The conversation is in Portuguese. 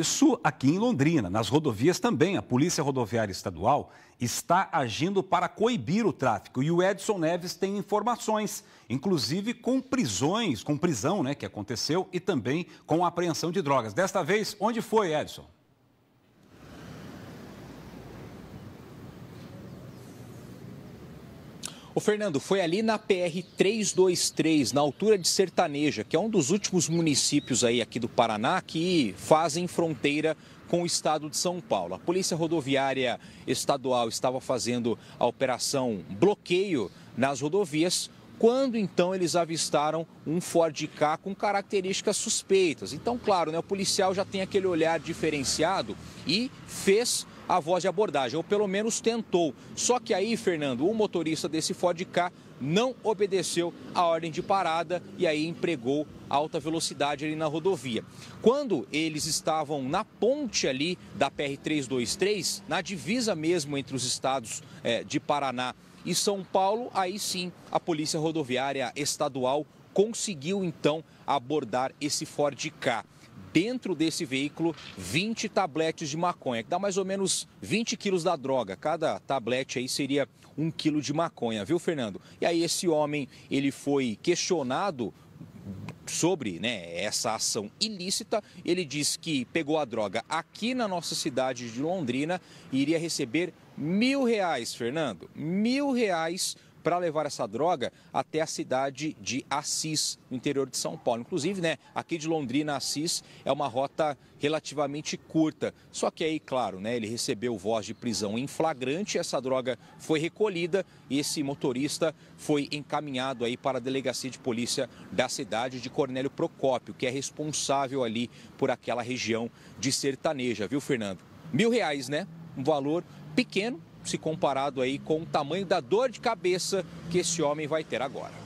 Isso aqui em Londrina. Nas rodovias também, a Polícia Rodoviária Estadual está agindo para coibir o tráfico. E o Edson Neves tem informações, inclusive com prisões, com prisão né, que aconteceu e também com apreensão de drogas. Desta vez, onde foi, Edson? O Fernando, foi ali na PR 323, na altura de Sertaneja, que é um dos últimos municípios aí aqui do Paraná que fazem fronteira com o estado de São Paulo. A Polícia Rodoviária Estadual estava fazendo a operação bloqueio nas rodovias quando então eles avistaram um Ford K com características suspeitas. Então, claro, né, o policial já tem aquele olhar diferenciado e fez a voz de abordagem, ou pelo menos tentou. Só que aí, Fernando, o motorista desse Ford K não obedeceu a ordem de parada e aí empregou alta velocidade ali na rodovia. Quando eles estavam na ponte ali da PR-323, na divisa mesmo entre os estados é, de Paraná e São Paulo, aí sim a Polícia Rodoviária Estadual conseguiu então abordar esse Ford K dentro desse veículo 20 tabletes de maconha, que dá mais ou menos 20 quilos da droga. Cada tablete aí seria um quilo de maconha, viu, Fernando? E aí esse homem, ele foi questionado sobre né, essa ação ilícita. Ele diz que pegou a droga aqui na nossa cidade de Londrina e iria receber mil reais, Fernando. Mil reais para levar essa droga até a cidade de Assis, no interior de São Paulo. Inclusive, né, aqui de Londrina a Assis é uma rota relativamente curta. Só que aí, claro, né, ele recebeu voz de prisão em flagrante, essa droga foi recolhida e esse motorista foi encaminhado aí para a delegacia de polícia da cidade de Cornélio Procópio, que é responsável ali por aquela região de sertaneja, viu, Fernando? Mil reais, né? Um valor pequeno, se comparado aí com o tamanho da dor de cabeça que esse homem vai ter agora.